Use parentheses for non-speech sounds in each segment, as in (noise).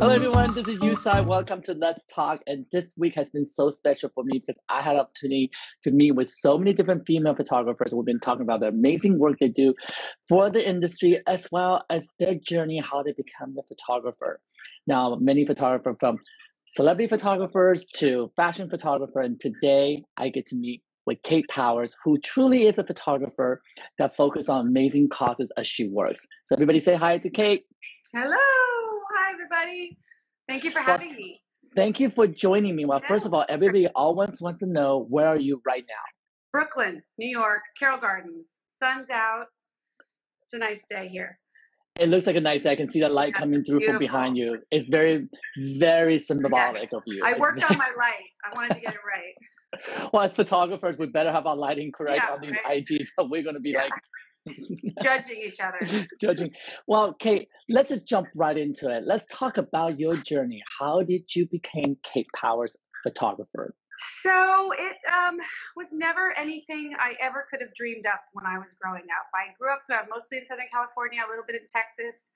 Hello everyone, this is Yu Tsai. Welcome to Let's Talk. And this week has been so special for me because I had an opportunity to meet with so many different female photographers. We've been talking about the amazing work they do for the industry as well as their journey, how they become the photographer. Now, many photographers from celebrity photographers to fashion photographer, and today I get to meet with Kate Powers, who truly is a photographer that focuses on amazing causes as she works. So everybody say hi to Kate. Hello Hi, everybody. Thank you for having well, me. Thank you for joining me. Well, first of all, everybody always wants to know where are you right now? Brooklyn, New York, Carroll Gardens. Sun's out. It's a nice day here. It looks like a nice day. I can see the light That's coming through beautiful. from behind you. It's very, very symbolic yes. of you. I worked on my (laughs) light. I wanted to get it right. (laughs) well, as photographers, we better have our lighting correct yeah, on these right? IGs. So we're going to be yeah. like (laughs) judging each other. (laughs) judging. Well, Kate, let's just jump right into it. Let's talk about your journey. How did you become Kate Powers photographer? So it um, was never anything I ever could have dreamed up when I was growing up. I grew up uh, mostly in Southern California, a little bit in Texas.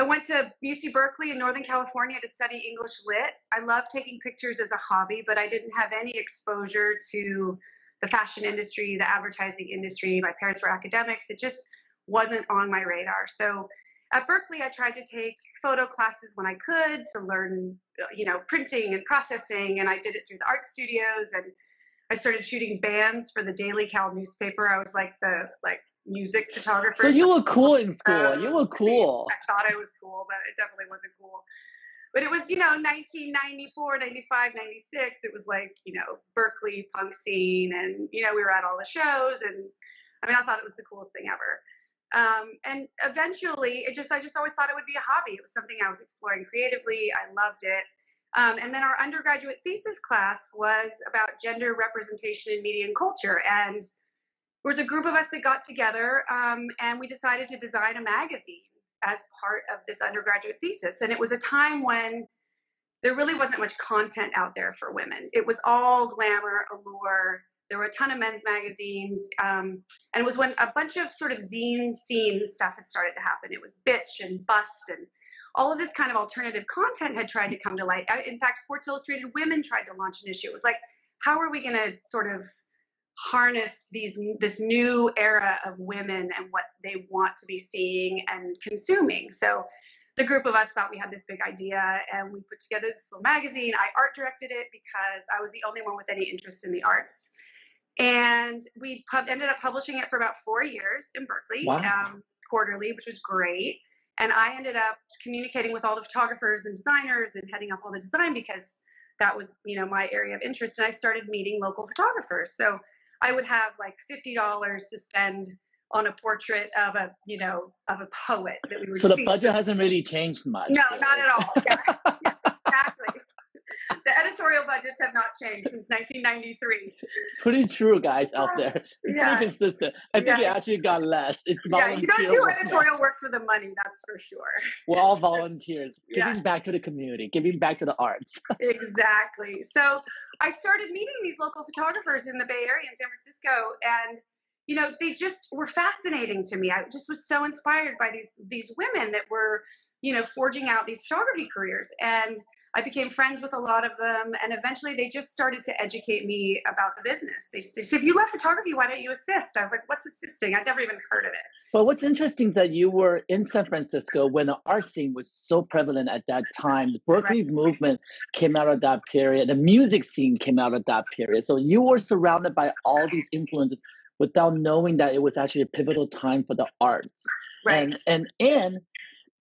I went to UC Berkeley in Northern California to study English Lit. I love taking pictures as a hobby, but I didn't have any exposure to the fashion industry, the advertising industry. My parents were academics. It just wasn't on my radar. So at Berkeley, I tried to take photo classes when I could to learn, you know, printing and processing, and I did it through the art studios. And I started shooting bands for the Daily Cal newspaper. I was like the like music photographer. So you look cool in school. Um, you look cool. I thought I was cool, but it definitely wasn't cool but it was you know 1994 95 96 it was like you know berkeley punk scene and you know we were at all the shows and i mean i thought it was the coolest thing ever um, and eventually it just i just always thought it would be a hobby it was something i was exploring creatively i loved it um, and then our undergraduate thesis class was about gender representation in media and culture and there was a group of us that got together um, and we decided to design a magazine as part of this undergraduate thesis. And it was a time when there really wasn't much content out there for women. It was all glamour, allure. There were a ton of men's magazines. Um, and it was when a bunch of sort of zine scene stuff had started to happen. It was Bitch and Bust and all of this kind of alternative content had tried to come to light. In fact, Sports Illustrated Women tried to launch an issue. It was like, how are we going to sort of harness these this new era of women and what they want to be seeing and consuming. So the group of us thought we had this big idea and we put together this little magazine. I art directed it because I was the only one with any interest in the arts. And we pub- ended up publishing it for about four years in Berkeley, wow. um, quarterly, which was great. And I ended up communicating with all the photographers and designers and heading up all the design because that was, you know, my area of interest. And I started meeting local photographers. So I would have like fifty dollars to spend on a portrait of a you know of a poet that we were. So the budget hasn't really changed much. No, really. not at all. Yeah. (laughs) The editorial budgets have not changed since 1993. Pretty true, guys out there. It's yeah. pretty consistent. I think yeah. it actually got less. It's volunteer. Yeah, you don't do editorial work for the money, that's for sure. We're all volunteers, (laughs) giving back to the community, giving back to the arts. (laughs) exactly. So I started meeting these local photographers in the Bay Area in San Francisco, and you know they just were fascinating to me. I just was so inspired by these these women that were you know forging out these photography careers and I became friends with a lot of them, and eventually they just started to educate me about the business. They, they said, "If you love photography, why don't you assist?" I was like, "What's assisting?" I'd never even heard of it. Well, what's interesting is that you were in San Francisco when the art scene was so prevalent at that time. The Berkeley right. movement came out of that period. The music scene came out of that period. So you were surrounded by all these influences without knowing that it was actually a pivotal time for the arts. Right. And and and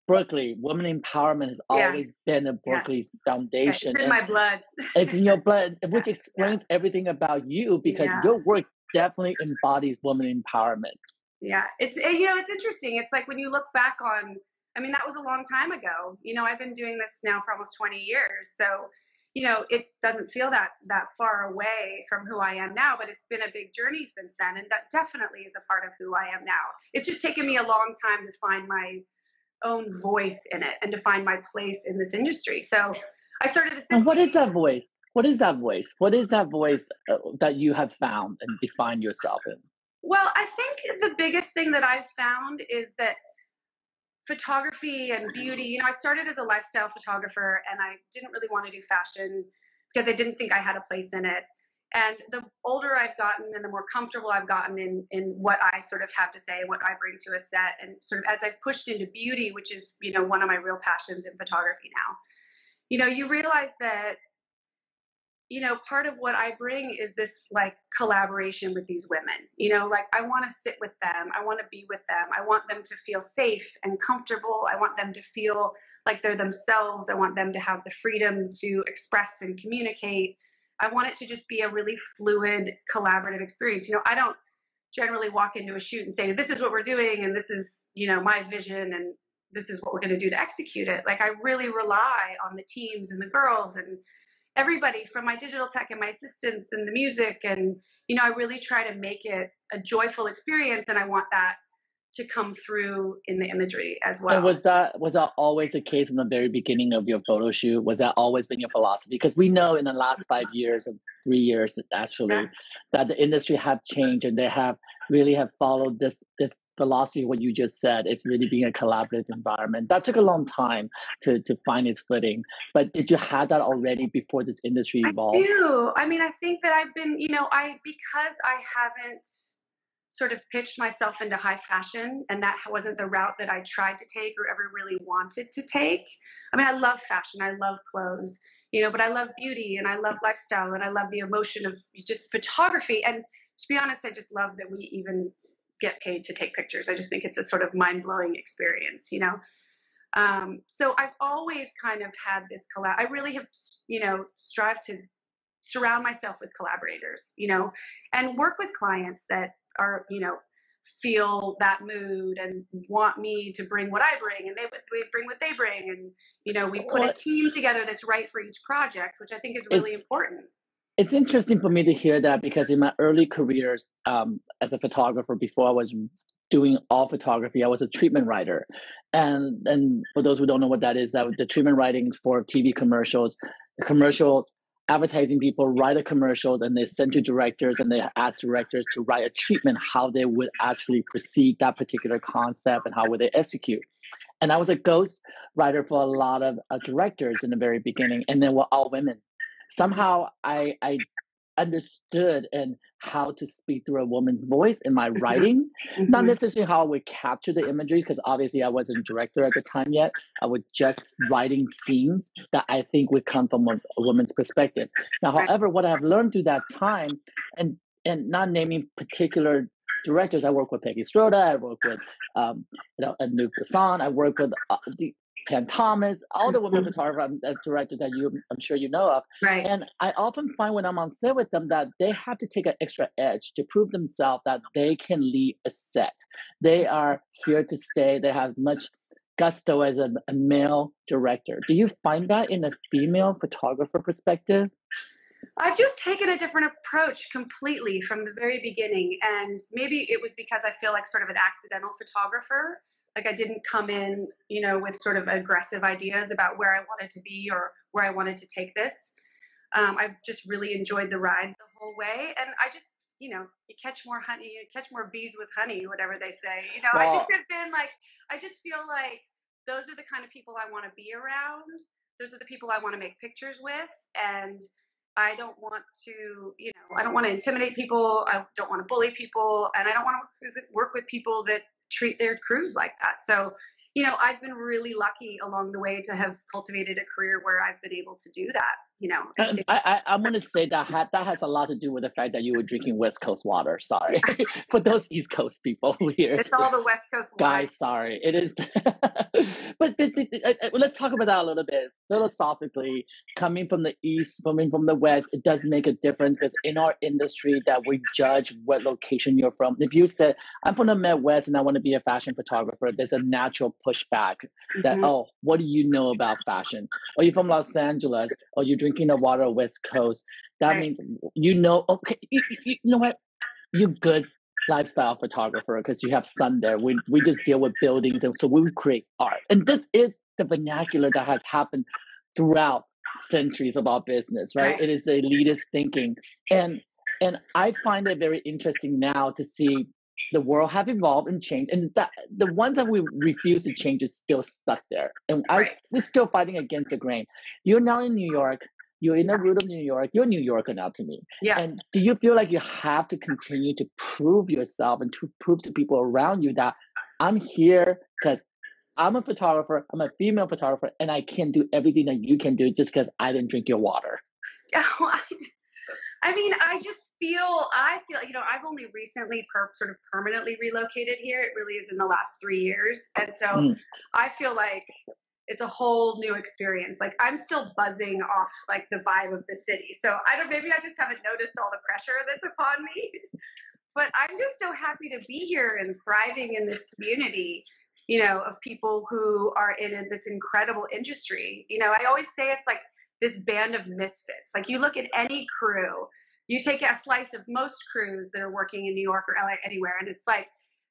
Berkeley, women empowerment has yeah. always been a Berkeley's yeah. foundation. It's in my blood. it's in your blood, (laughs) which explains everything about you because your work definitely embodies women empowerment. Yeah, it's you know it's interesting. It's like when you look back on. I mean, that was a long time ago. You know, I've been doing this now for almost 20 years, so you know it doesn't feel that that far away from who I am now. But it's been a big journey since then, and that definitely is a part of who I am now. It's just taken me a long time to find my own voice in it and to find my place in this industry. So I started assisting. And what is that voice? What is that voice? What is that voice uh, that you have found and defined yourself in? Well, I think the biggest thing that I've found is that photography and beauty. You know, I started as a lifestyle photographer and I didn't really want to do fashion because I didn't think I had a place in it. And the older I've gotten and the more comfortable I've gotten in, in what I sort of have to say, what I bring to a set, and sort of as I've pushed into beauty, which is, you know, one of my real passions in photography now, you know, you realize that you know, part of what I bring is this like collaboration with these women. You know, like I want to sit with them, I want to be with them, I want them to feel safe and comfortable, I want them to feel like they're themselves, I want them to have the freedom to express and communicate. I want it to just be a really fluid, collaborative experience. You know, I don't generally walk into a shoot and say, this is what we're doing, and this is, you know, my vision, and this is what we're going to do to execute it. Like, I really rely on the teams and the girls and everybody from my digital tech and my assistants and the music and you know i really try to make it a joyful experience and i want that to come through in the imagery as well. And was that was that always the case from the very beginning of your photo shoot? Was that always been your philosophy? Because we know in the last five years and three years actually yeah. that the industry have changed and they have really have followed this this philosophy what you just said it's really being a collaborative environment that took a long time to to find its footing but did you have that already before this industry evolved i do i mean i think that i've been you know i because i haven't sort of pitched myself into high fashion and that wasn't the route that I tried to take or ever really wanted to take. I mean, I love fashion, I love clothes, you know, but I love beauty and I love lifestyle and I love the emotion of just photography. And to be honest, I just love that we even get paid to take pictures. I just think it's a sort of mind blowing experience, you know? Um, so I've always kind of had this collab. I really have, you know, strived to surround myself with collaborators, you know, and work with clients that are you know feel that mood and want me to bring what I bring and they we bring what they bring and you know we put a team together that's right for each project which I think is really it's, important. It's interesting for me to hear that because in my early careers um, as a photographer before I was doing all photography I was a treatment writer and and for those who don't know what that is that the treatment writing for TV commercials the commercials advertising people write a commercials and they send to directors and they ask directors to write a treatment how they would actually proceed that particular concept and how would they execute. And i was a ghost writer for a lot of uh, directors in the very beginning and then we're all women. Somehow i i understood and how to speak through a woman's voice in my mm-hmm. writing. Mm-hmm. Not necessarily how I would capture the imagery, because obviously I wasn't director at the time yet. I was just writing scenes that I think would come from a, a woman's perspective. Now, however, what I've learned through that time, and and not naming particular directors, I work with Peggy Sirota, I work with um, you know Anouk Besson, I work with uh, the Pam Thomas, all the women mm-hmm. photographers uh, directors that you I'm sure you know of. Right. And I often find when I'm on set with them that they have to take an extra edge to prove themselves that they can lead a set. They are here to stay. They have much gusto as a, a male director. Do you find that in a female photographer perspective? I've just taken a different approach completely from the very beginning. And maybe it was because I feel like sort of an accidental photographer like I didn't come in, you know, with sort of aggressive ideas about where I wanted to be or where I wanted to take this. Um, I've just really enjoyed the ride the whole way, and I just, you know, you catch more honey, you catch more bees with honey, whatever they say. You know, well, I just have been like, I just feel like those are the kind of people I want to be around. Those are the people I want to make pictures with, and I don't want to, you know, I don't want to intimidate people. I don't want to bully people, and I don't want to work with people that treat their crews like that. So, you know, I've been really lucky along the way to have cultivated a career where I've been able to do that you know. I, I, am going to say that ha- that has a lot to do with the fact that you were drinking West Coast water. Sorry. (laughs) (laughs) For those East Coast people (laughs) here. It's all the West Coast water. Guys, sorry. It is. but, but, but uh, uh, let's talk about that a little bit. Philosophically, coming from the East, coming from the West, it does make a difference because in our industry that we judge what location you're from. If you said, I'm from the Midwest and I want to be a fashion photographer, there's a natural pushback that, mm-hmm. oh, what do you know about fashion? Or you're from Los Angeles, or you drink drinking the water West Coast, that right. means you know, okay, you, you, know what? You're good lifestyle photographer because you have sun there. We, we just deal with buildings and so we create art. And this is the vernacular that has happened throughout centuries of our business, right? right. It is elitist thinking. And and I find it very interesting now to see the world have evolved and changed, and that the ones that we refuse to change is still stuck there, and right. I, we're still fighting against the grain. You're now in New York. You're in the root of New York. You're a New Yorker now to me. Yeah. And do you feel like you have to continue to prove yourself and to prove to people around you that I'm here because I'm a photographer, I'm a female photographer, and I can do everything that you can do just because I didn't drink your water. (laughs) Oh, I, I mean, I just feel, I feel, you know, I've only recently per, sort of permanently relocated here. It really is in the last three years. And so mm. I feel like it's a whole new experience. Like I'm still buzzing off like the vibe of the city. So I don't, maybe I just haven't noticed all the pressure that's upon me. (laughs) but I'm just so happy to be here and thriving in this community you know, of people who are in this incredible industry. You know, I always say it's like this band of misfits. Like you look at any crew, you take a slice of most crews that are working in New York or LA, anywhere, and it's like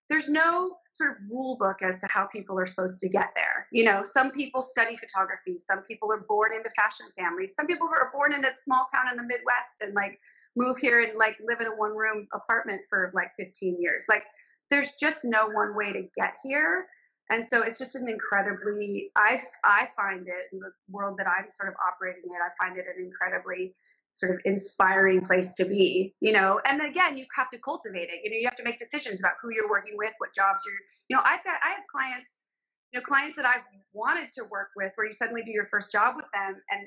there's no sort of rule book as to how people are supposed to get there. You know, some people study photography, some people are born into fashion families, some people are born in a small town in the Midwest and like move here and like live in a one room apartment for like 15 years. Like there's just no one way to get here and so it's just an incredibly i i find it in the world that i'm sort of operating in i find it an incredibly sort of inspiring place to be you know? And again you have to cultivate it. You know you have to make decisions about who you're working with what jobs you're you know i've got i have clients you know clients that i've wanted to work with where you suddenly do your first job with them and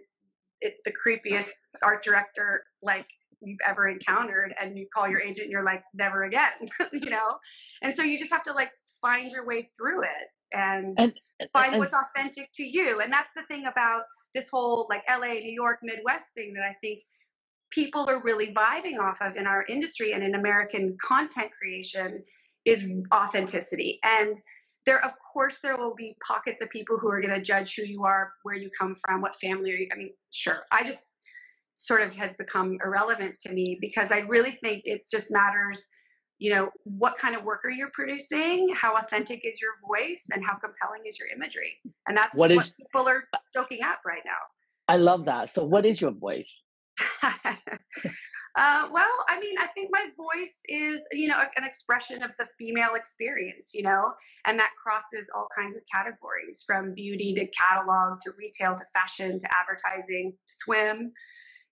it's the creepiest art director like you've ever encountered and you call your agent and you're like never again (laughs) you know? And so you just have to like find your way through it and, and find and, what's authentic to you. And that's the thing about this whole like LA, New York, Midwest thing that I think people are really vibing off of in our industry and in American content creation is authenticity. And there, of course, there will be pockets of people who are going to judge who you are, where you come from, what family are you. I mean, sure. I just sort of has become irrelevant to me because I really think it just matters you know what kind of work are you producing how authentic is your voice and how compelling is your imagery and that's what, what people are soaking up right now i love that so what is your voice (laughs) uh, well i mean i think my voice is you know an expression of the female experience you know and that crosses all kinds of categories from beauty to catalog to retail to fashion to advertising to swim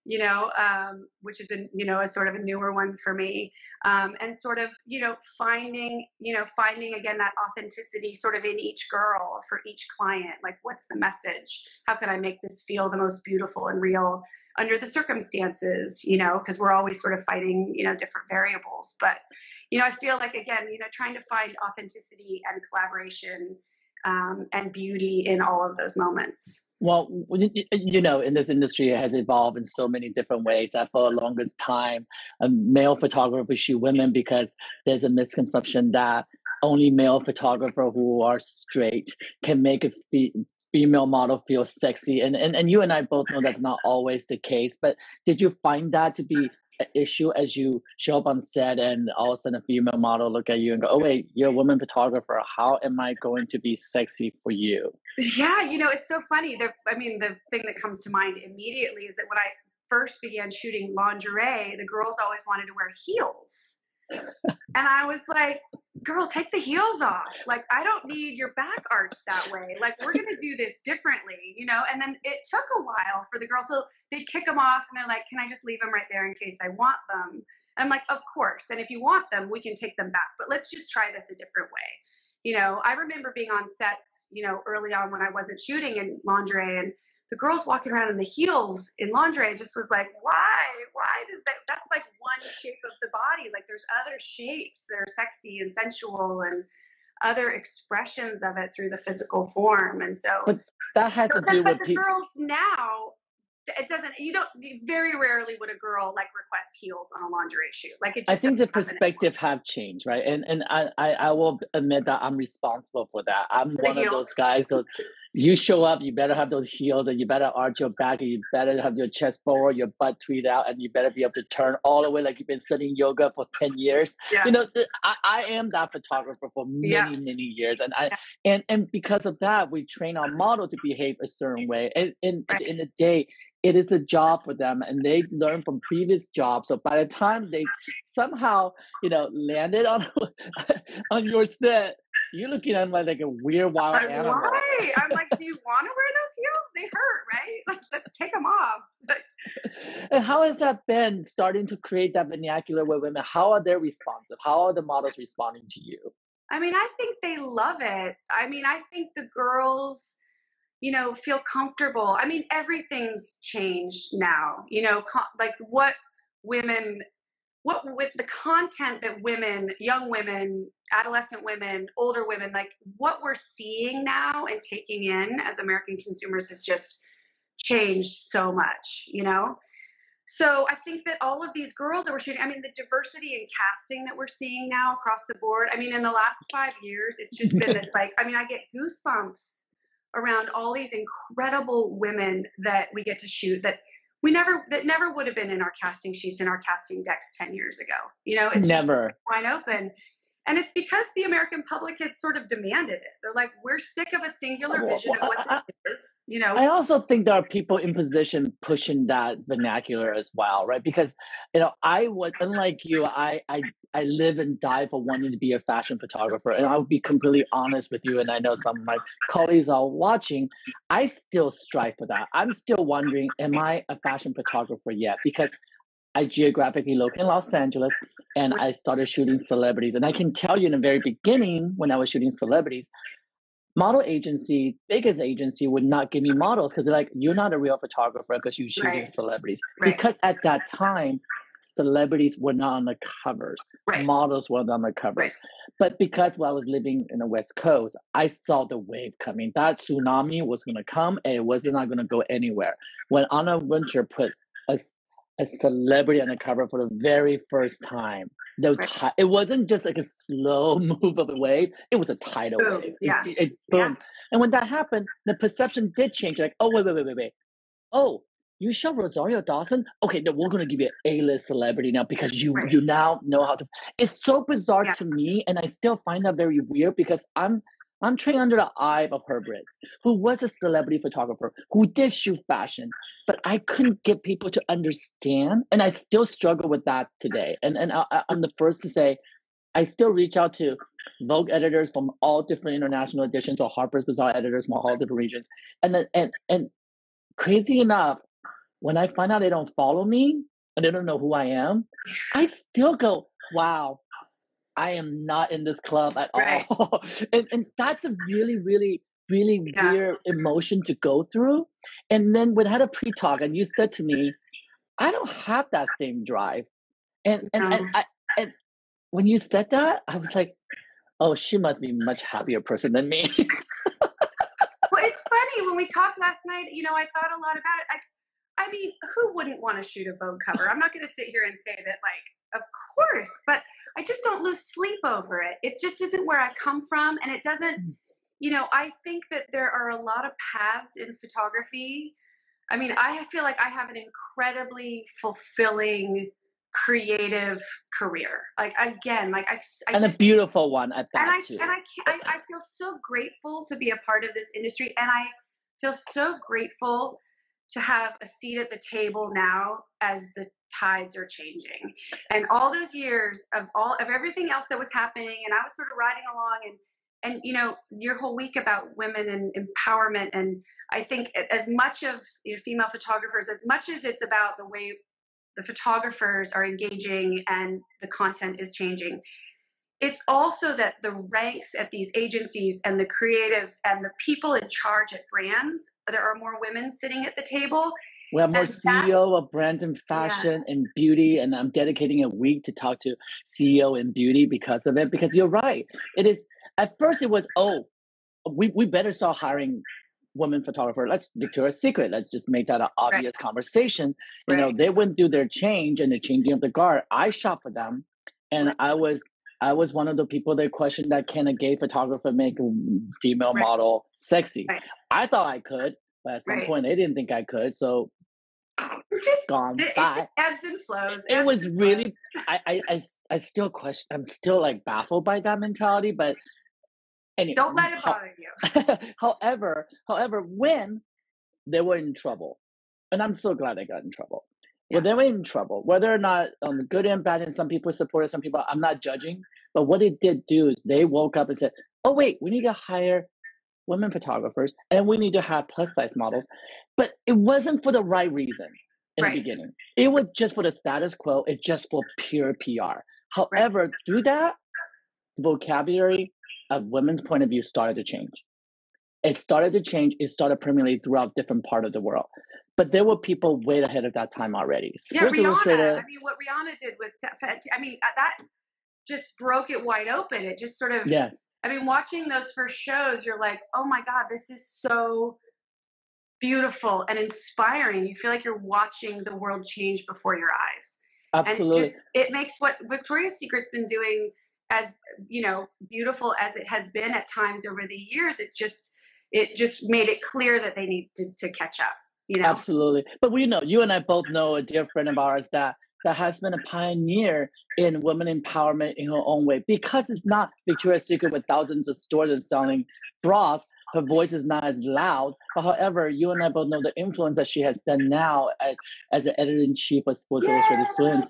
you know, um, which is a you know a sort of a newer one for me, um, and sort of you know finding you know finding again that authenticity sort of in each girl for each client. Like, what's the message? How can I make this feel the most beautiful and real under the circumstances? You know, because we're always sort of fighting you know different variables, but you know, I feel like again, you know, trying to find authenticity and collaboration um, and beauty in all of those moments. Well, you know, in this industry, it has evolved in so many different ways. That for the longest time, a male photographer shoot women because there's a misconception that only male photographer who are straight can make a female model feel sexy. And, and and you and I both know that's not always the case. But did you find that to be an issue as you show up on set and all of a sudden a female model look at you and go, oh wait, you're a woman photographer. How am I going to be sexy for you? Yeah, you know, it's so funny. The, I mean, the thing that comes to mind immediately is that when I first began shooting lingerie, the girls always wanted to wear heels. And I was like, girl, take the heels off. Like, I don't need your back arch that way. Like, we're going to do this differently, you know? And then it took a while for the girls. So they kick them off and they're like, can I just leave them right there in case I want them? And I'm like, of course. And if you want them, we can take them back. But let's just try this a different way. You know, I remember being on sets, you know, early on when I wasn't shooting in lingerie and the girls walking around in the heels in lingerie just was like, why? Why does that? That's like one shape of the body. Like there's other shapes that are sexy and sensual and other expressions of it through the physical form. And so, but that has so, to do but with the girls now it doesn't you don't very rarely would a girl like request heels on a lingerie shoot like it i think the perspective have changed right and and I, I, I will admit that i'm responsible for that i'm for one of those guys those you show up you better have those heels and you better arch your back and you better have your chest forward your butt tweet out and you better be able to turn all the way like you've been studying yoga for 10 years yeah. you know I, I am that photographer for many yeah. many years and i yeah. and and because of that we train our model to behave a certain way and, and right. in the day it is a job for them and they learn from previous jobs so by the time they somehow you know landed on (laughs) on your set you're looking at them like, like a weird wild animal why? I'm like, do you (laughs) want to wear those heels? They hurt, right? Like, let's take them off. (laughs) And how has that been starting to create that vernacular with women how are they responsive how are the models responding to you I mean, I think they love it. I mean, I think the girls, you know, feel comfortable. I mean, everything's changed now. You know, like what women, what with the content that women, young women, adolescent women, older women, like what we're seeing now and taking in as American consumers has just changed so much. You know. So I think that all of these girls that we're shooting, I mean, the diversity in casting that we're seeing now across the board. I mean, in the last five years, it's just been (laughs) this like, I mean, I get goosebumps around all these incredible women that we get to shoot that we never that never would have been in our casting sheets in our casting decks 10 years ago. You know, it's never wide open. And it's because the American public has sort of demanded it. They're like, we're sick of a singular Well, vision of what I- this is. You know, I also think there are people in position pushing that vernacular as well, right? Because you know, I was unlike you. I I I live and die for wanting to be a fashion photographer, and I'll be completely honest with you. And I know some of my colleagues are watching. I still strive for that. I'm still wondering, am I a fashion photographer yet? Because I geographically located in Los Angeles, and I started shooting celebrities. And I can tell you, in the very beginning, when I was shooting celebrities, model agency, biggest agency, would not give me models because they're like, you're not a real photographer because you're shooting Right. celebrities. Right. Because at that time, celebrities were not on the covers, right. models were not on the covers. But because while I was living in the West Coast, I saw the wave coming. That tsunami was going to come and it was not going to go anywhere. When Anna Wintour put a, a celebrity on the cover for the very first time, the Right. ti- it wasn't just like a slow (laughs) move of a wave, it was a tidal Boom, wave. Yeah, It, it yeah. And when that happened, the perception did change. Like, oh, wait, wait, wait, wait, wait. Oh, you show Rosario Dawson? Okay, then we're gonna give you an A-list celebrity now because you Right. you now know how to. It's so bizarre Yeah. to me, and I still find that very weird because I'm I'm trained under the eye of Herb who was a celebrity photographer who did shoot fashion, but I couldn't get people to understand, and I still struggle with that today. And and I- I'm the first to say, I still reach out to Vogue editors from all different international editions or Harper's Bazaar editors from all different regions, and then and and crazy enough, when I find out they don't follow me and they don't know who I am, I still go, wow, I am not in this club at Right. all. (laughs) and, and that's a really, really, really Yeah. weird emotion to go through. And then when I had a pre talk and you said to me, I don't have that same drive. And, and, and, I, and when you said that, I was like, oh, she must be a much happier person than me. Well, it's funny when we talked last night. You know, I thought a lot about it. I, I mean, who wouldn't want to shoot a Vogue cover? I'm not going to sit here and say that, like, of course, but I just don't lose sleep over it. It just isn't where I come from, and it doesn't. Hmm. You know, I think that there are a lot of paths in photography. I mean, I feel like I have an incredibly fulfilling, creative career. Like again, like I, I and a beautiful one at and that, I too. and I, can't, I I feel so grateful to be a part of this industry, and I feel so grateful to have a seat at the table now as the tides are changing, and all those years of all of everything else that was happening, and I was sort of riding along, and and you know your whole week about women and empowerment, and I think as much of you know, female photographers, as much as it's about the way the photographers are engaging and the content is changing it's also that the ranks at these agencies and the creatives and the people in charge at brands there are more women sitting at the table We have more And CEO of brands and fashion and beauty, and I'm dedicating a week to talk to CEO in beauty because of it. Because you're right, it is. At first, it was oh, we we better start hiring women photographer. Let's Victoria's Secret. Let's just make that an obvious conversation. You know, they went through their change and the changing of the guard. I shot for them, and Right. I was. I was one of the people that questioned that can a gay photographer make a female Right. model sexy? Right. I thought I could, but at some Right. point they didn't think I could. So just gone it, it just ebbs and flows It was and flows. (laughs) really, I still question. I'm still like baffled by that mentality. But anyway, don't let it bother you (laughs) however, however, when they were in trouble, and I'm so glad I got in trouble. Well, they were in trouble. Whether or not um, good and bad, and some people supported, some people I'm not judging. But what it did do is they woke up and said, "Oh wait, we need to hire women photographers and we need to have plus size models." But it wasn't for the right reason in right. the beginning. It was just for the status quo. It's just for pure PR. However, right. through that, the vocabulary of women's point of view started to change. It started to change. It started permeating throughout different part of the world. But there were people way ahead of that time already. Yeah, Rihanna. I mean, what Rihanna did was, I mean, uh, that just broke it wide open. It just sort of, yes. I mean, watching those first shows, you're like, oh my God, this is so beautiful and inspiring. You feel like you're watching the world change before your eyes. Absolutely. And just, it makes what Victoria's Secret's been doing as, you know, beautiful as it has been at times over the years. It just, it just made it clear that they need to, to catch up. You know? Absolutely. But we know, you and I both know a dear friend of ours that that has been a pioneer in women empowerment in her own way because it's not Victoria's Secret with thousands of stores and selling bras. Her voice is not as loud. But however, you and I both know the influence that she has done now as, as an editor in chief of Sports yeah. Illustrated Swims.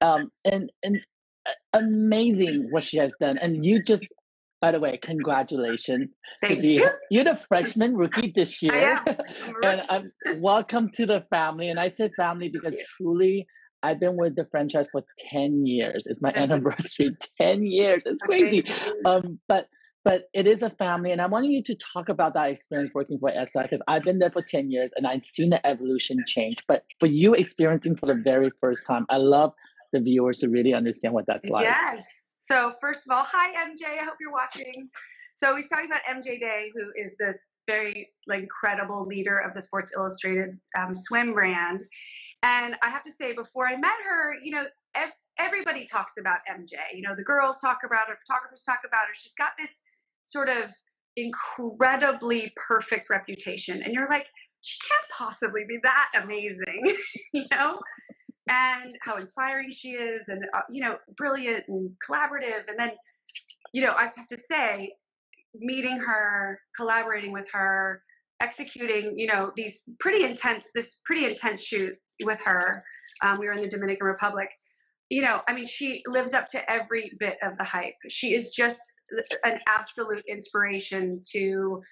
Um, and, and uh, amazing what she has done. And you just by the way, congratulations Thank to the you. (laughs) you're the freshman rookie this (laughs) year. and I'm (laughs) welcome to the family. And I said family because truly I've been with the franchise for 10 years. It's my anniversary. 10 years. It's crazy. Um, but but it is a family and I wanted you to talk about that experience working for SI because I've been there for 10 years and I've seen the evolution change. But for you experiencing for the very first time, I love the viewers to really understand what that's like. Yes. So first of all, hi MJ. I hope you're watching. So he's talking about MJ Day, who is the very like incredible leader of the Sports Illustrated um, swim brand. And I have to say, before I met her, you know, ev- everybody talks about MJ. You know, the girls talk about her, photographers talk about her. She's got this sort of incredibly perfect reputation, and you're like, she can't possibly be that amazing, (laughs) you know and how inspiring she is and uh, you know brilliant and collaborative. And then you know i have to say meeting her collaborating with her executing you know these pretty intense this pretty intense shoot with her um, we were in the dominican republic. You know i mean she lives up to every bit of the hype. She is just an absolute inspiration to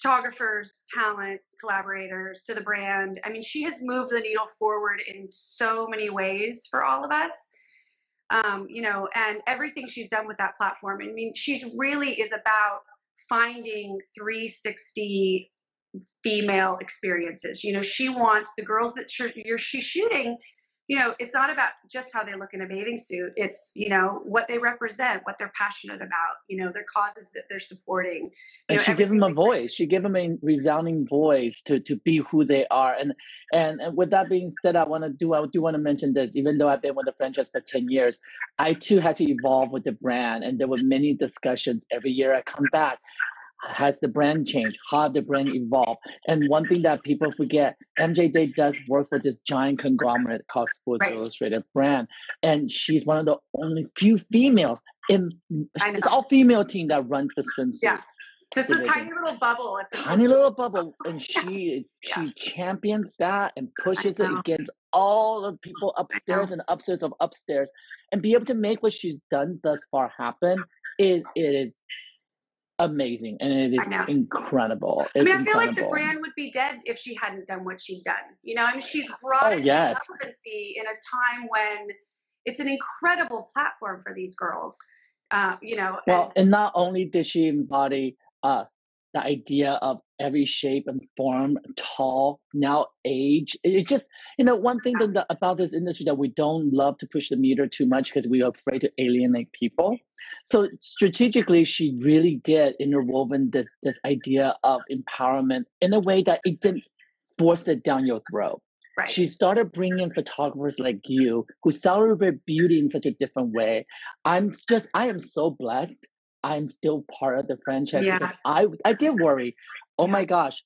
photographers, talent, collaborators to the brand. I mean, she has moved the needle forward in so many ways for all of us. Um, you know, and everything she's done with that platform. I mean, she's really is about finding 360 female experiences. You know, she wants the girls that you're she's shooting you know, it's not about just how they look in a bathing suit. It's, you know, what they represent, what they're passionate about, you know, their causes that they're supporting. And know, she gives them a voice. She gives them a resounding voice to, to be who they are. And, and, and with that being said, I want to do, I do want to mention this, even though I've been with the franchise for 10 years, I too had to evolve with the brand. And there were many discussions every year I come back has the brand changed? How the brand evolved? And one thing that people forget, MJ Day does work for this giant conglomerate called Sports right. Illustrated brand, and she's one of the only few females in. It's all female team that runs the swimsuit. Yeah. Just a tiny little bubble. Tiny little bubble, (laughs) and she yeah. she champions that and pushes it against all the people upstairs and upstairs of upstairs, and be able to make what she's done thus far happen. It, it is amazing and it is incredible. It's I mean, I feel like the brand would be dead if she hadn't done what she'd done. You know, I mean, she's brought oh, yes. relevancy in a time when it's an incredible platform for these girls. Uh, you know, well, and, and not only did she embody uh, the idea of every shape and form, tall, now age. It just, you know, one thing that, about this industry that we don't love to push the meter too much because we are afraid to alienate people. So strategically, she really did interwoven this this idea of empowerment in a way that it didn't force it down your throat. Right. She started bringing in photographers like you who celebrate beauty in such a different way. I'm just, I am so blessed. I'm still part of the franchise yeah. because I, I did worry. Oh yeah. my gosh,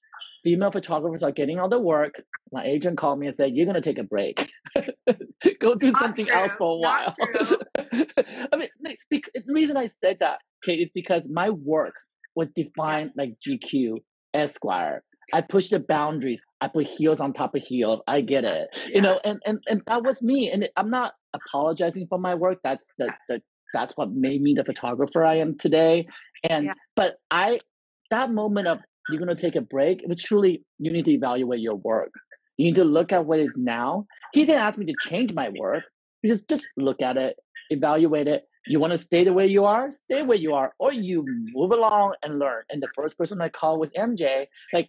female photographers are getting all the work. My agent called me and said, "You're gonna take a break. (laughs) Go do Not something true. else for a while." (laughs) I mean, the reason I said that, okay, is because my work was defined like GQ, Esquire, I pushed the boundaries. I put heels on top of heels. I get it. Yeah. You know, and, and and that was me. And I'm not apologizing for my work. That's the, the that's what made me the photographer I am today. And yeah. but I that moment of you're gonna take a break, but truly you need to evaluate your work. You need to look at what is now. He didn't ask me to change my work. He just just look at it, evaluate it. You want to stay the way you are, stay where you are, or you move along and learn. And the first person I called was MJ. Like,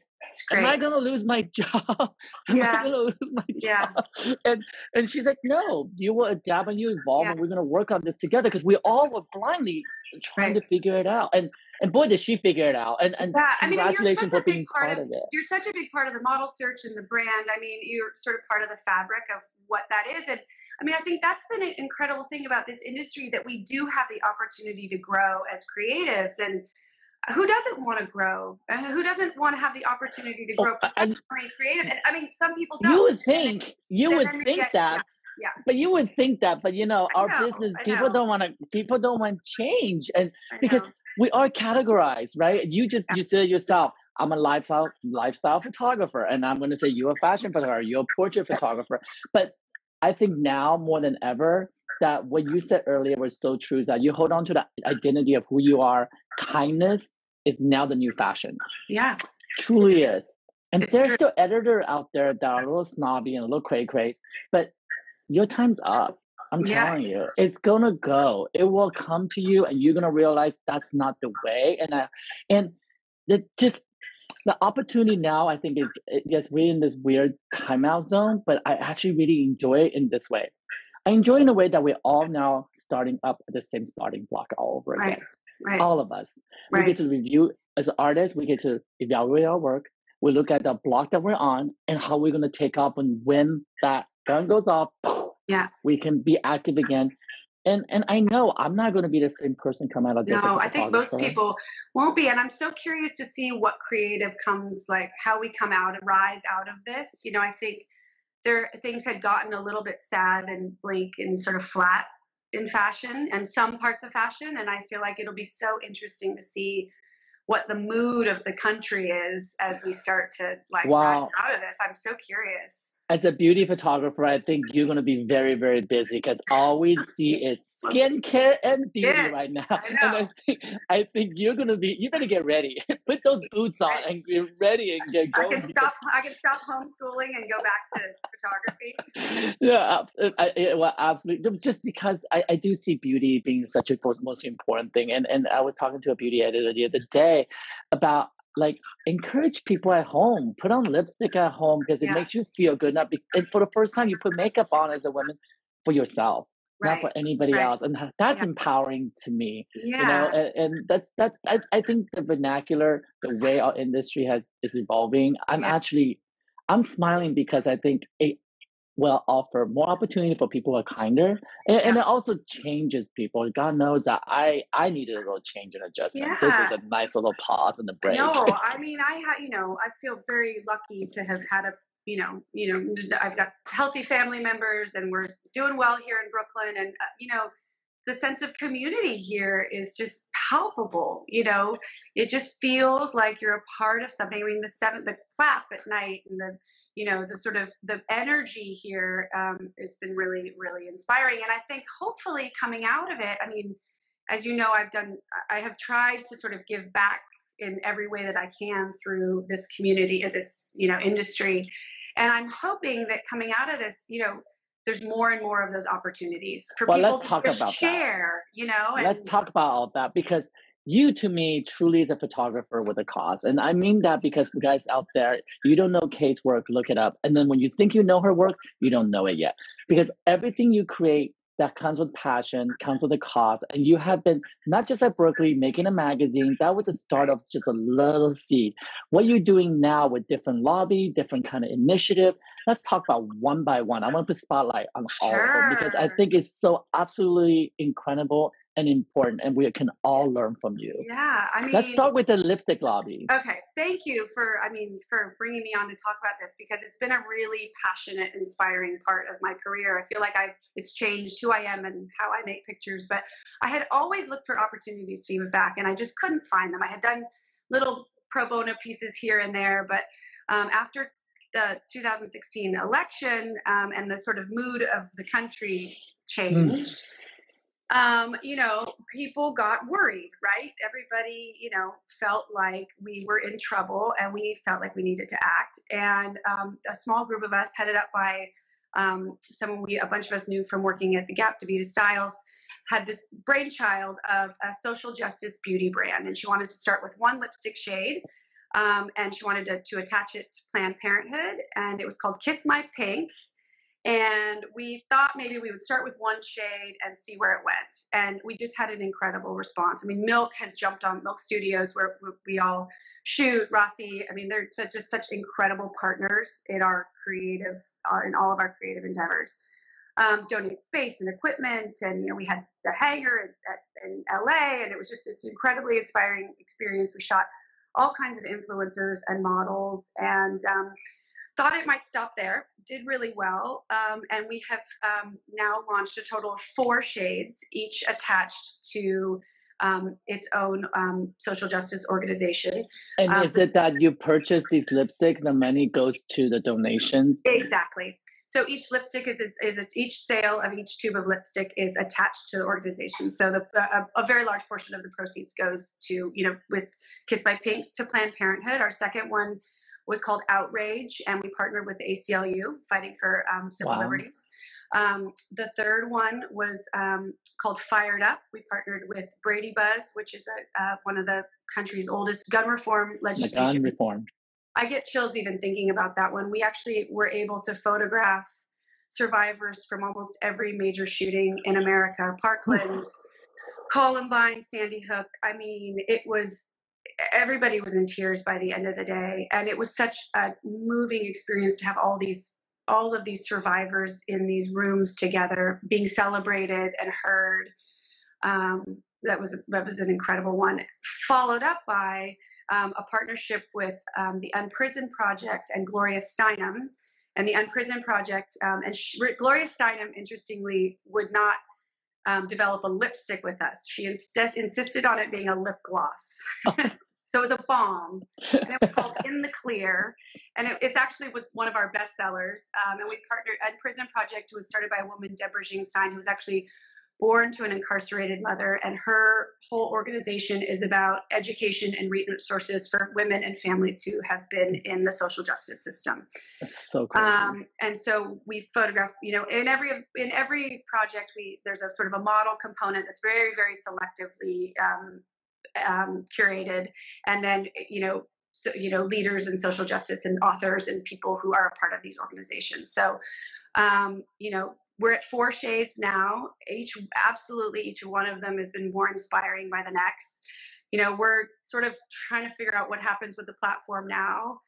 am I gonna lose my (laughs) job? am yeah. I gonna lose my job? Yeah. And and she's like, no, you will adapt and you evolve, yeah. and we're gonna work on this together because we all were blindly trying right. to figure it out. And and boy, did she figure it out! And and yeah, congratulations I mean, for being part, part of, of, it. You're such a big part of the model search and the brand. I mean, you're sort of part of the fabric of what that is. And I mean, I think that's the incredible thing about this industry that we do have the opportunity to grow as creatives and. Who doesn't want to grow? And who doesn't want to have the opportunity to oh, grow oh, professionally, creative? And I mean, some people don't. You would think, you would think get, that, yeah, yeah. But you would think that, but you know, I our know, business people don't want to. People don't want change, and because we are categorized, right? You just you said yourself, I'm a lifestyle lifestyle photographer, and I'm going to say you're a fashion photographer, you're a portrait photographer. But I think now more than ever that what you said earlier was so true is that you hold on to the identity of who you are. Kindness is now the new fashion. Yeah, truly is. And it's there's true. still editors out there that are a little snobby and a little cray cray, but your time's up. I'm yes. telling you, it's gonna go. It will come to you, and you're gonna realize that's not the way. And and the just the opportunity now, I think is yes, we're in this weird timeout zone, but I actually really enjoy it in this way. I enjoy in a way that we're all now starting up at the same starting block all over again. Right. Right. All of us. Right. We get to review as artists. We get to evaluate our work. We look at the block that we're on and how we're gonna take up and when that gun goes off yeah. we can be active again. And and i know i'm not going to be the same person come out of this no i think most people won't be and i'm so curious to see what creative comes like how we come out and rise out of this. You know i think there things had gotten a little bit sad and bleak and sort of flat in fashion and some parts of fashion and i feel like it'll be so interesting to see what the mood of the country is as we start to like wow. rise out of this. I'm so curious as a beauty photographer, I think you're going to be very, very busy because all we see is skincare and beauty yeah, right now. I and I think, I think you're going to be, you better get ready. (laughs) Put those boots on and get ready and get going. I can stop, I can stop homeschooling and go back to photography. (laughs) Yeah, uh, I, well, absolutely. Just because I, I do see beauty being such a most, most important thing. And, and I was talking to a beauty editor the other day about like encourage people at home put on lipstick at home because it yeah. makes you feel good not be, and for the first time you put makeup on as a woman for yourself right. not for anybody right. else and that's yeah. empowering to me yeah. you know and, and that's that I, I think the vernacular the way our industry has is evolving i'm yeah. actually i'm smiling because i think it, will offer more opportunity for people who are kinder. And, yeah. and, it also changes people. God knows that i i needed a little change and adjustment. Yeah. this was a nice little pause in the break. no (laughs) i mean i had you know i feel very lucky to have had a you know you know i've got healthy family members and we're doing well here in brooklyn. And uh, you know the sense of community here is just palpable. You know, it just feels like you're a part of something. I mean, the seventh, the clap at night, and the you know the sort of the energy here um, has been really really inspiring and i think hopefully coming out of it i mean as you know i've done i have tried to sort of give back in every way that i can through this community of this you know industry and i'm hoping that coming out of this you know there's more and more of those opportunities for well, people let's talk to about share that. you know and, let's talk about all that because you to me truly is a photographer with a cause. And I mean that because you guys out there, you don't know Kate's work, look it up. And then when you think you know her work, you don't know it yet. Because everything you create that comes with passion, comes with a cause. And you have been not just at Berkeley making a magazine, that was the start of just a little seed. What you're doing now with different lobby, different kind of initiative, let's talk about one by one. I want to put spotlight on all of them because I think it's so absolutely incredible and important and we can all learn from you. Yeah i mean let's start with the lipstick lobby okay thank you for i mean for bringing me on to talk about this because it's been a really passionate inspiring part of my career. I feel like i've it's changed who i am and how i make pictures but i had always looked for opportunities to give back and i just couldn't find them. I had done little pro bono pieces here and there but um, after the 2016 election um, and the sort of mood of the country changed. Mm um, you know, people got worried, right? Everybody, you know, felt like we were in trouble and we felt like we needed to act. And um, a small group of us, headed up by um, someone we, a bunch of us knew from working at the Gap, Davita Styles, had this brainchild of a social justice beauty brand. And she wanted to start with one lipstick shade. Um, and she wanted to, to attach it to Planned Parenthood. And it was called Kiss My Pink and we thought maybe we would start with one shade and see where it went. And we just had an incredible response. I mean, Milk has jumped on Milk Studios where we all shoot. Rassi, I mean, they're just such incredible partners in our creative, uh, in all of our creative endeavors. Um, donate space and equipment, and you know, we had the hangar at, in LA, and it was just it's incredibly inspiring experience. We shot all kinds of influencers and models, and um, thought it might stop there did really well um, and we have um, now launched a total of four shades each attached to um, its own um, social justice organization and um, is it that you purchase these lipstick the money goes to the donations exactly so each lipstick is is, is a, each sale of each tube of lipstick is attached to the organization. So the, a, a, very large portion of the proceeds goes to you know with Kiss by Pink to Planned Parenthood. Our second one was called Outrage, and we partnered with the ACLU, fighting for um, civil wow. liberties. Um, the third one was um, called Fired Up. We partnered with Brady Buzz, which is a, uh, one of the country's oldest gun reform legislation. gun reform. I get chills even thinking about that one. We actually were able to photograph survivors from almost every major shooting in America Parkland, Columbine, Sandy Hook. I mean, it was everybody was in tears by the end of the day and it was such a moving experience to have all these all of these survivors in these rooms together being celebrated and heard um, that was that was an incredible one followed up by um, a partnership with um, the unprison project and gloria steinem and the unprison project um, and she, gloria steinem interestingly would not um, develop a lipstick with us. She insisted on it being a lip gloss. (laughs) So it was a balm, and it was called (laughs) In the Clear, and it, it actually was one of our best sellers. Um, and we partnered. unPrison Project was started by a woman, Deborah Jiang-Stein, who was actually born to an incarcerated mother, and her whole organization is about education and resources for women and families who have been in the social justice system. That's so cool. Um, and so we photograph, you know, in every in every project, we there's a sort of a model component that's very very selectively um, um, curated, and then you know so, you know leaders in social justice and authors and people who are a part of these organizations. So um, you know we're at four shades now. Each absolutely each one of them has been more inspiring by the next. You know we're sort of trying to figure out what happens with the platform now.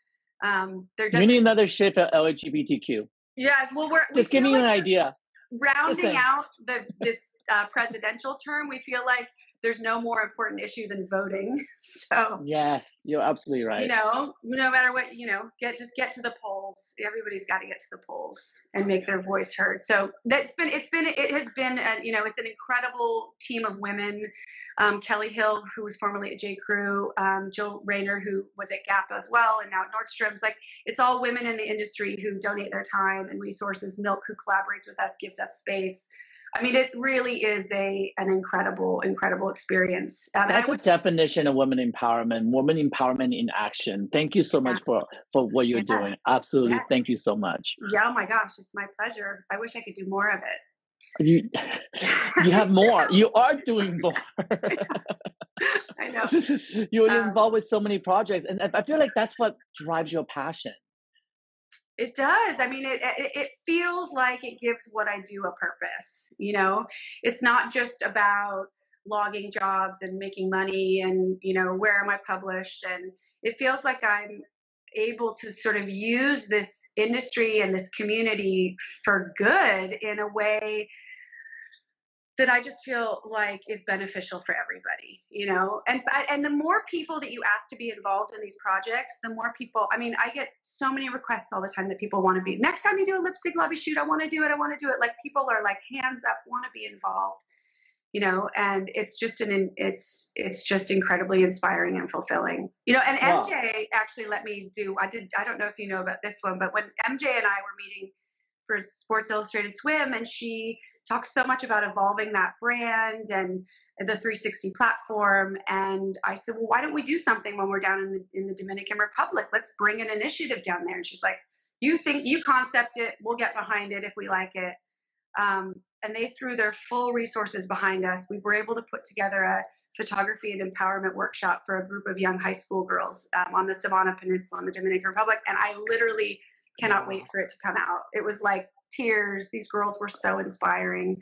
Um, there we need another shade for LGBTQ. Yes, well, we're just we give me like an idea. Rounding out the this uh, presidential term, we feel like there's no more important issue than voting. (laughs) So yes, you're absolutely right. You know, no matter what, you know, get just get to the polls. Everybody's got to get to the polls and make their voice heard. So that's been it's been it has been a, you know it's an incredible team of women. Um, Kelly Hill, who was formerly at J. Crew, um, Jill Rayner, who was at Gap as well, and now at Nordstrom's. Like it's all women in the industry who donate their time and resources. Milk, who collaborates with us, gives us space. I mean, it really is a an incredible, incredible experience. Um, That's would, a definition of women empowerment, women empowerment in action. Thank you so much for for what you're yes. doing. Absolutely, yes. thank you so much. Yeah, oh my gosh, it's my pleasure. I wish I could do more of it. You (laughs) you have more. you are doing more. (laughs) I know. (laughs) You're um, involved with so many projects, and I feel like that's what drives your passion. It does. I mean, it, it, it feels like it gives what I do a purpose. You know, it's not just about logging jobs and making money and you know where am I published and it feels like I'm able to sort of use this industry and this community for good in a way that I just feel like is beneficial for everybody, you know. And and the more people that you ask to be involved in these projects, the more people. I mean, I get so many requests all the time that people want to be. Next time you do a lipstick lobby shoot, I want to do it. I want to do it. Like people are like hands up, want to be involved. you know and it's just an it's it's just incredibly inspiring and fulfilling you know and mj wow. actually let me do i did i don't know if you know about this one but when mj and i were meeting for sports illustrated swim and she talked so much about evolving that brand and the 360 platform and i said well why don't we do something when we're down in the, in the dominican republic let's bring an initiative down there and she's like you think you concept it we'll get behind it if we like it um, and they threw their full resources behind us. We were able to put together a photography and empowerment workshop for a group of young high school girls um, on the Samaná Peninsula in the Dominican Republic. And I literally cannot wait for it to come out. It was like tears. These girls were so inspiring.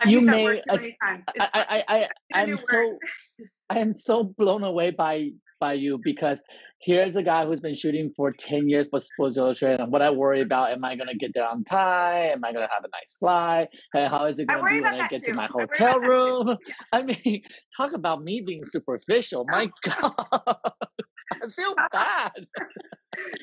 I've you may. I, I, I, (laughs) I, am so. (laughs) I am so blown away by by you because here's a guy who's been shooting for 10 years for Sports Illustrated. And what I worry about, am I going to get there on time? Am I going to have a nice flight? how is it going to be when I get too. to my hotel room? (laughs) I mean, talk about me being superficial. My oh. God. I feel bad.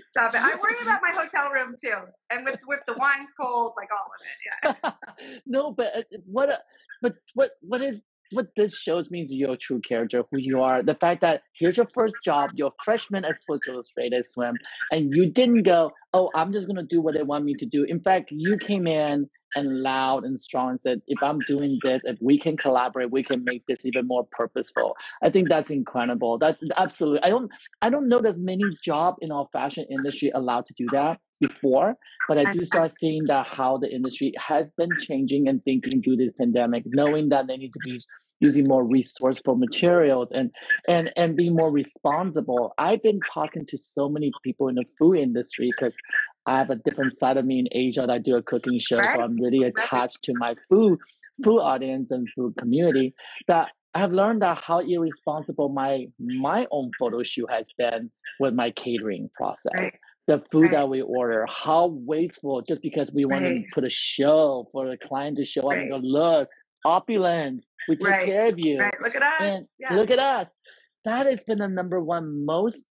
Stop it. I worry about my hotel room too. And with, with the wine's cold, like all of it. Yeah. (laughs) no, but uh, what, but what, what is what this shows me is your true character, who you are. The fact that here's your first job, you're a freshman at Sports Illustrated Swim, and you didn't go, oh, I'm just gonna do what they want me to do. In fact, you came in and loud and strong and said, if I'm doing this, if we can collaborate, we can make this even more purposeful. I think that's incredible. That's absolutely. I don't. I don't know there's many job in our fashion industry allowed to do that before, but I do start seeing that how the industry has been changing and thinking through this pandemic, knowing that they need to be using more resourceful materials and and and be more responsible. I've been talking to so many people in the food industry because I have a different side of me in Asia that I do a cooking show, right. so I'm really attached to my food food audience and food community. That I have learned that how irresponsible my my own photo shoot has been with my catering process. Right the food right. that we order, how wasteful just because we want to put a show for the client to show up and go, look, opulence, we take care of you. Look at us. Yeah. look at us. That has been the number one most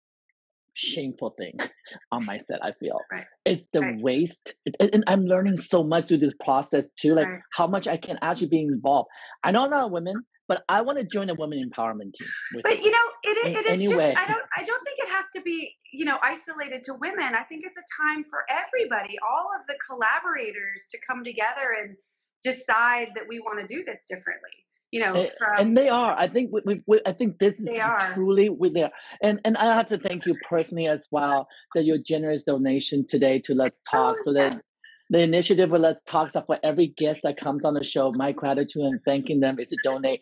shameful thing (laughs) on my set, I feel. Right. It's the waste. and I'm learning so much through this process too, like how much I can actually be involved. I know a lot of women but I want to join a women empowerment team. but you know, it, it, it is anyway. just I don't I don't think it has to be you know isolated to women. I think it's a time for everybody, all of the collaborators, to come together and decide that we want to do this differently. You know, and, from, and they are. I think we, we, we I think this is truly with there. And and I have to thank you personally as well that your generous donation today to Let's Talk, oh, so that the initiative with Let's Talk so for every guest that comes on the show. My gratitude and thanking them is to donate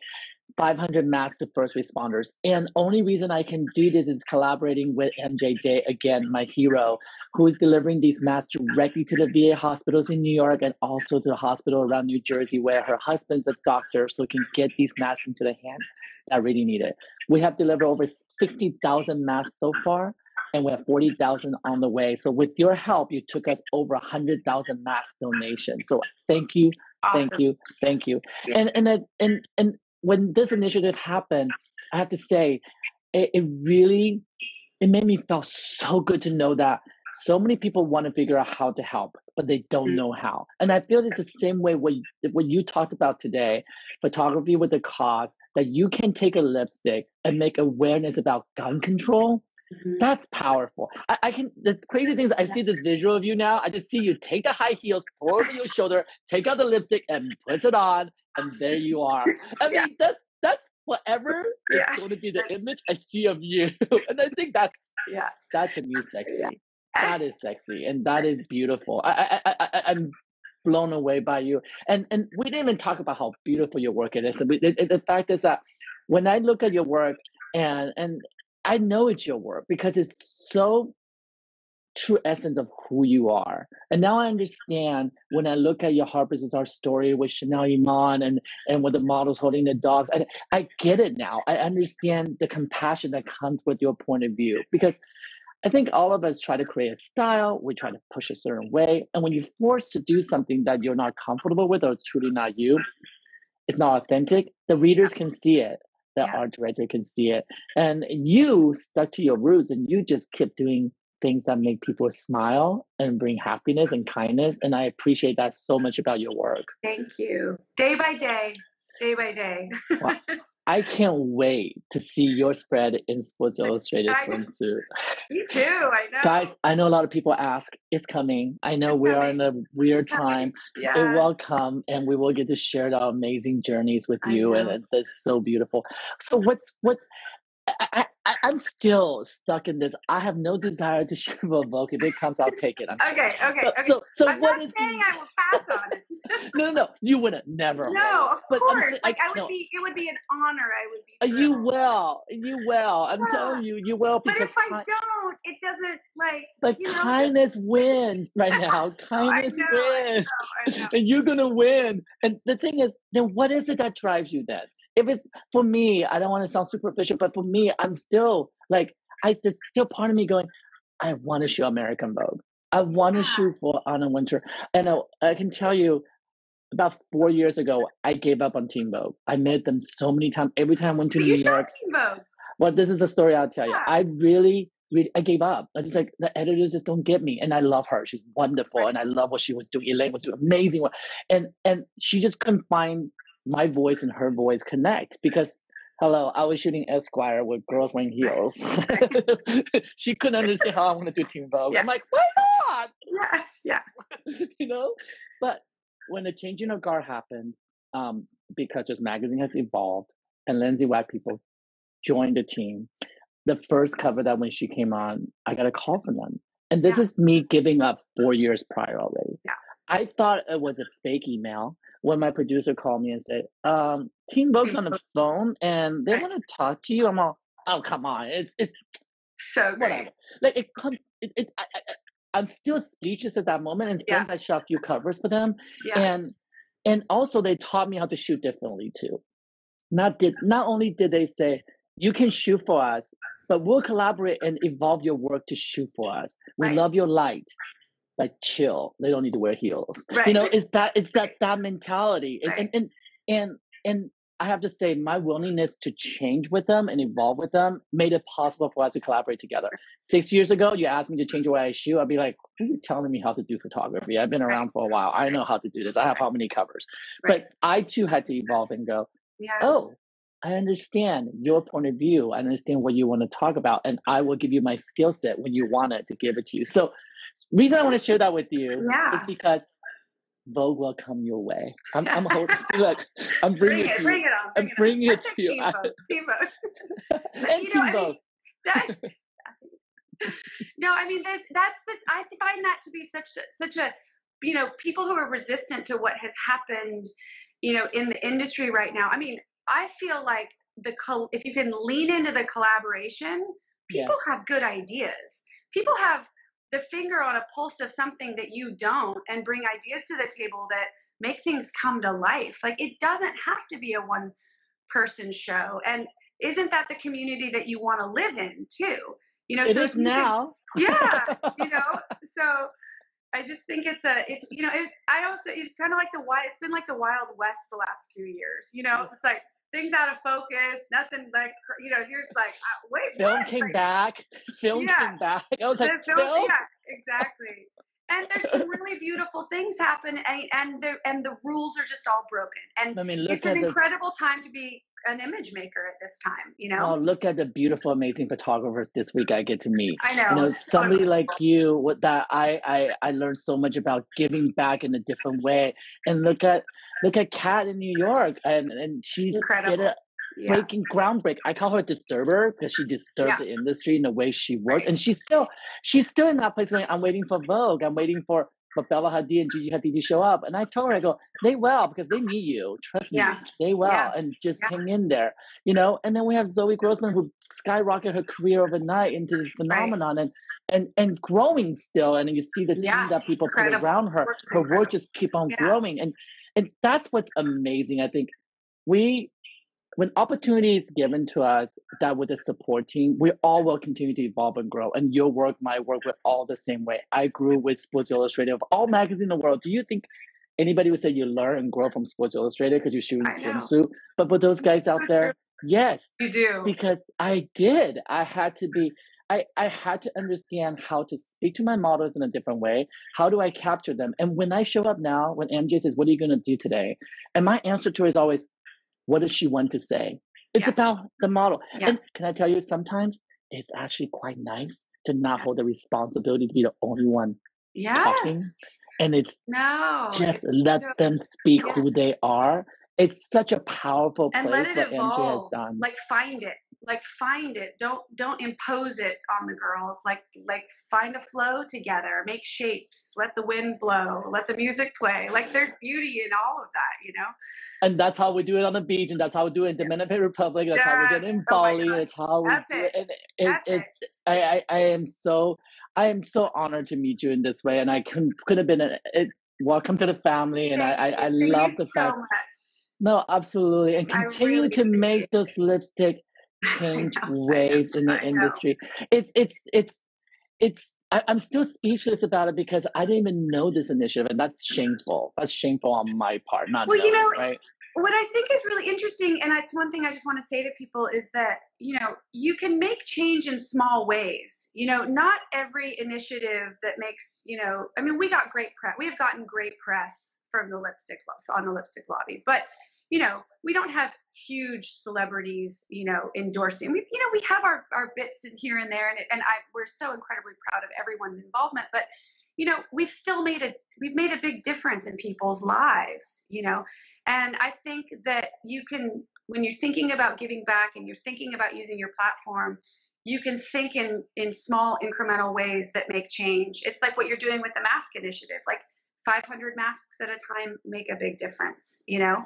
500 masks to first responders. And only reason I can do this is collaborating with MJ Day, again, my hero, who is delivering these masks directly to the VA hospitals in New York and also to the hospital around New Jersey, where her husband's a doctor, so can get these masks into the hands that really need it. We have delivered over 60,000 masks so far and we have 40,000 on the way. So with your help, you took us over 100,000 mask donations. So thank you, awesome. thank you, thank you. And and and and when this initiative happened, I have to say, it, it really it made me feel so good to know that so many people want to figure out how to help, but they don't mm-hmm. know how. And I feel it's the same way what, what you talked about today, photography with the cause, that you can take a lipstick and make awareness about gun control Mm-hmm. That's powerful. I, I, can. The crazy things. I see this visual of you now. I just see you take the high heels, pull over your shoulder, take out the lipstick, and put it on, and there you are. (laughs) I yeah. mean, that's that's whatever yeah. is going to be the image I see of you, (laughs) and I think that's yeah, that's a new sexy. Yeah. That is sexy, and that is beautiful. I I I, I I'm blown away by you, and and we didn't even talk about how beautiful your work is. And the, the fact is that when I look at your work and and I know it's your work because it's so true essence of who you are. And now I understand when I look at your Harper's Bazaar story with Chanel Iman and, and with the models holding the dogs. I, I get it now. I understand the compassion that comes with your point of view because I think all of us try to create a style, we try to push a certain way. And when you're forced to do something that you're not comfortable with or it's truly not you, it's not authentic, the readers can see it the yeah. art director can see it. And you stuck to your roots and you just kept doing things that make people smile and bring happiness and kindness. And I appreciate that so much about your work. Thank you. Day by day. day by day. Well, (laughs) I can't wait to see your spread in Sports Illustrated swimsuit. Me too. I know. Guys, I know a lot of people ask, it's coming. I know It's we are in a weird It's time. yeah. It will come and we will get to share our amazing journeys with you and it's so beautiful. So what's what's I- I'm still stuck in this. I have no desire to shoot a Vogue. If it comes, I'll take it. I'm sure. okay. Okay. Okay. So, so I'm what not is saying I will pass on it. (laughs) no, no, no. You wouldn't. Never. No, of But course. saying- like I would no. be. It would be an honor. I would be. Uh, You thrilled. will. You will. I'm Yeah. telling you, you will But if I don't, it doesn't like. but you know, kindness wins right (laughs) now. Kindness know, I wins. I know. and you're gonna win. And the thing is, then what is it that drives you then? If it's for me, I don't want to sound superficial, but for me, I'm still like, I there's still part of me going, I want to shoot American Vogue. I want to shoot for Anna Wintour, and I, I can tell you, about four years ago, I gave up on Teen Vogue. I met them so many times. Every time I went to New York, Teen Vogue. well, this is a story I'll tell you. Yeah. I really, really, I gave up. I just like the editors just don't get me, and I love her. She's wonderful, Right. and I love what she was doing. Elaine was doing amazing work, and and she just couldn't find my voice and her voice connect because. Hello, I was shooting Esquire with girls wearing heels. (laughs) she couldn't understand how I want to do Teen Vogue. Yeah. I'm like, why not? Yeah. Yeah. (laughs) you know? But when the changing of guard happened, um, because this magazine has evolved and Lindsay White people joined the team, the first cover that when she came on, I got a call from them. And this Yeah. is me giving up four years prior already. Yeah. I thought it was a fake email when my producer called me and said, um, Teen Vogue's on the phone and they want to talk to you. I'm all, oh, come on. It's, it's So great. whatever. Like it comes. It, it, I, I, I'm still speechless at that moment, and Yeah. since I shot a few covers for them, Yeah. and and also they taught me how to shoot differently too. Not did not only did they say you can shoot for us, but we'll collaborate and evolve your work to shoot for us. We Right. love your light. Like chill. They don't need to wear heels. You know, it's that it's that that mentality. And, Right. and and and and I have to say, my willingness to change with them and evolve with them made it possible for us to collaborate together. Six years ago, you asked me to change the way I shoot, I'd be like, "Who are you telling me how to do photography? I've been around for a while. I know how to do this. I have how many covers?" Right. But I too had to evolve and go, Yeah. "Oh, I understand your point of view. I understand what you want to talk about, and I will give you my skill set when you want it to give it to you." So, reason I want to share that with you is because Vogue will come your way. I'm, I'm (laughs) holding. Look, I'm bringing Bring it it, to bring you. it on. I'm Bring bringing it on. it to you. Team vote. (laughs) (laughs) and you know, Team I mean, Vogue. That, no, I mean, there's that's the I find that to be such a, such a you know people who are resistant to what has happened, you know, in the industry right now. I mean, I feel like the col- if you can lean into the collaboration, people Yes. have good ideas. People have the finger on a pulse of something that you don't, and bring ideas to the table that make things come to life. Like it doesn't have to be a one person show, and isn't that the community that you want to live in too? You know, It so is you can- now. yeah you (laughs) know so i just think it's a it's you know it's i also it's kind of like the wild it's been like the wild west the last few years you know it's like things out of focus nothing like you know you're just like uh, wait Film what? came Like, back. (laughs) Film Yeah. came back. I was the like, film- film. yeah exactly and there's some (laughs) really beautiful things happen and and the and the rules are just all broken and I mean, look it's an the incredible time to be an image maker at this time you know oh, look at the beautiful, amazing photographers this week I get to meet. i know you know so somebody like you with that I, I i learned so much about giving back in a different way and look at look at kat in new york and and she's Incredible. a yeah. breaking groundbreak i call her a disturber because she disturbed Yeah. the industry in the way she worked Right. and she's still she's still in that place going i'm waiting for vogue i'm waiting for for Bella Hadid and Gigi Hadid to show up. And I told her, I go, they will because they need you. Trust me, Yeah. they will. Yeah. And just Yeah. hang in there, you know. And then we have Zoey Grossman who skyrocketed her career overnight into this phenomenon and and and growing still. And you see the team that people put around her. Her work just keep on growing. And and that's what's amazing. I think we when opportunity is given to us that with a support team, we all will continue to evolve and grow. And your work, my work, we're all the same way. I grew with Sports Illustrated of all magazines in the world. Do you think anybody would say you learn and grow from Sports Illustrated because you shoot in swimsuit? But for those guys out there, (laughs) yes, you do because I did. I had to be. I, I had to understand how to speak to my models in a different way. How do I capture them? And when I show up now, when MJ says, What are you going to do today? And my answer to her is always, what does she want to say? It's Yeah. about the model. Yeah. And can I tell you, sometimes it's actually quite nice to not hold the responsibility to be the only one talking. Yes. And it's No. just let so- them speak who they are. It's such a powerful and place let it what MJ has evolve. done. Like find it. Like find it. Don't don't impose it on the girls. Like like find a flow together. Make shapes. Let the wind blow. Let the music play. Like there's beauty in all of that, you know? and that's how we do it on the beach, and that's how we do it in Dominican Republic. That's how we do it in Yes. Oh Bali. gosh. It's how we do it. Epic. And it, Epic. it's I, I I am so I am so honored to meet you in this way, and I couldn't could have been a, it, welcome to the family, and I Thank I, I. Thank love the so fact. much. No, absolutely, and continue really to make those lipstick (laughs) Change waves in the industry. It's it's it's it's I, I'm still speechless about it because I didn't even know this initiative, and that's shameful. That's shameful on my part, not Well, you know, right? what I think is really interesting, and it's one thing I just want to say to people is that, you know, you can make change in small ways. You know, not every initiative that makes, you know, I mean, we got great press. We have gotten great press from the lipstick on the lipstick lobby, but you know, we don't have huge celebrities, you know, endorsing. We, you know, we have our, our bits in here and there, and, and I, we're so incredibly proud of everyone's involvement. But, you know, we've still made a, we've made a big difference in people's lives, you know, and I think that you can, when you're thinking about giving back and you're thinking about using your platform, you can think in in small incremental ways that make change. It's like what you're doing with the mask initiative, like 500 masks at a time make a big difference, you know.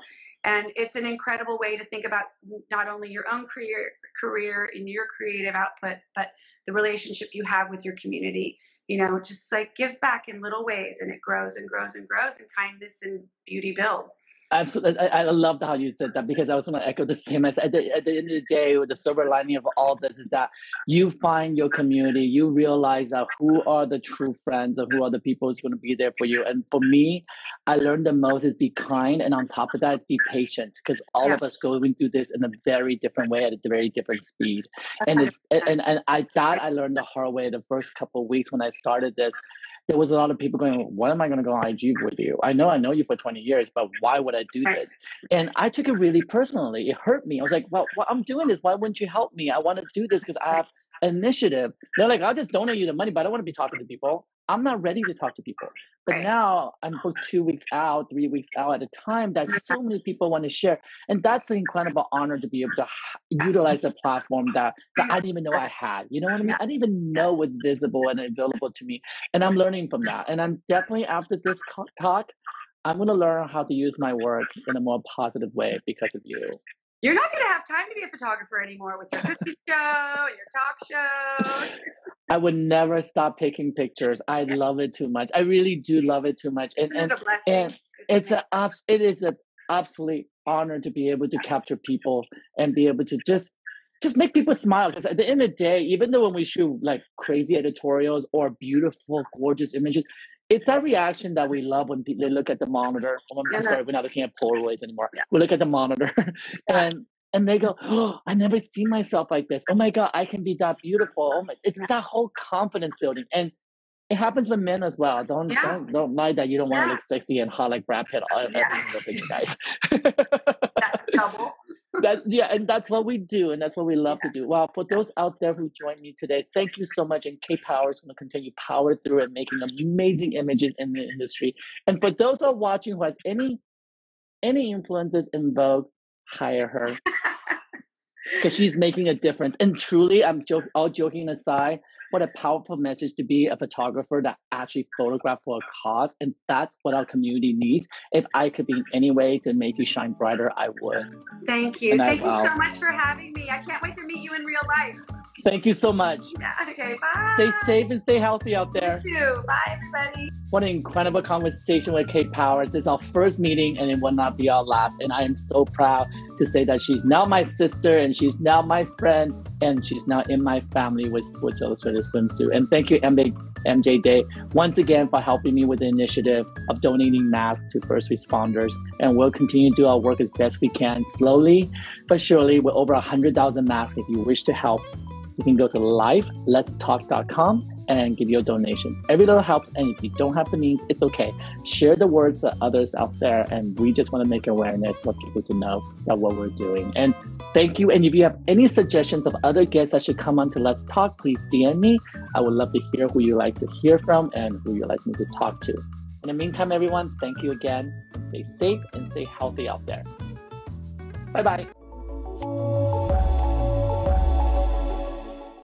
And it's an incredible way to think about not only your own career career in your creative output, but the relationship you have with your community. You know, just like give back in little ways, and it grows and grows and grows, and kindness and beauty build. Absolutely, I, I love how you said that because I was going to echo the same. As at the, at the end of the day, the silver lining of all this is that you find your community, you realize that who are the true friends and who are the people who's going to be there for you. And for me, I learned the most is be kind, and on top of that, be patient because all Yeah. of us going through this in a very different way at a very different speed. And it's and and I that I learned the hard way the first couple of weeks when I started this there was a lot of people going, What am I going to go on IG with you? I know I know you for 20 years, but why would I do this? And I took it really personally. It hurt me. I was like, Well, well I'm doing this. Why wouldn't you help me? I want to do this because I have initiative. They're like, I'll just donate you the money, but I don't want to be talking to people. I'm not ready to talk to people. But Right. now I'm booked two weeks out, three weeks out at a time that (laughs) so many people want to share. And that's an incredible honor to be able to utilize a platform that, that I didn't even know I had. You know what I mean? I didn't even know what's visible and available to me. And I'm learning from that. And I'm definitely, after this talk, I'm going to learn how to use my work in a more positive way because of you. You're not going to have time to be a photographer anymore with your cooking show, your talk show. I would never stop taking pictures. I love it too much. I really do love it too much. And, and it a blessing? and it's a it is an absolute honor to be able to capture people and be able to just just make people smile because at the end of the day even though when we shoot like crazy editorials or beautiful gorgeous images it's that reaction that we love when people they look at the monitor oh, I'm sorry we're not looking at polaroids anymore we look at the monitor (laughs) and and they go mm. oh i never see myself like this oh my god i can be that beautiful oh my, it's that whole confidence building and it happens with men as well. Don't Yeah. don't don't mind that you don't want to look sexy and hot like Brad Pitt uh, all every Yeah. single picture, guys. That's double. (laughs) that yeah, and that's what we do, and that's what we love Yeah. to do. Well, for those out there who joined me today, thank you so much. And K Power is going to continue power through and making amazing images in the industry. And for those who are watching who has any any influences in Vogue, hire her (laughs) because she's making a difference. And truly, I'm joke, all joking aside, what a powerful message to be a photographer that actually photograph for a cause. And that's what our community needs. If I could be in any way to make you shine brighter, I would. Thank you. And I- Thank you wow. so much for having me. I can't wait to meet you in real life. Thank you so much. Yeah, okay, bye. Stay safe and stay healthy out there. You too. Bye, everybody. What an incredible conversation with Kate Powers. It's our first meeting and it will not be our last. And I am so proud to say that she's now my sister and she's now my friend and she's now in my family with Sports Illustrated Swimsuit. And thank you, MJ, MJ Day, once again for helping me with the initiative of donating masks to first responders. And we'll continue to do our work as best we can, slowly but surely, with over 100,000 masks. If you wish to help, you can go to lifeletstalk.com and give your donation. Every little helps, and if you don't have the means, it's okay. Share the words with others out there, and we just want to make awareness for people to know that what we're doing. And thank you. And if you have any suggestions of other guests that should come on to Let's Talk, please DM me. I would love to hear who you like to hear from and who you like me to talk to. In the meantime, everyone, thank you again. Stay safe and stay healthy out there. Bye bye.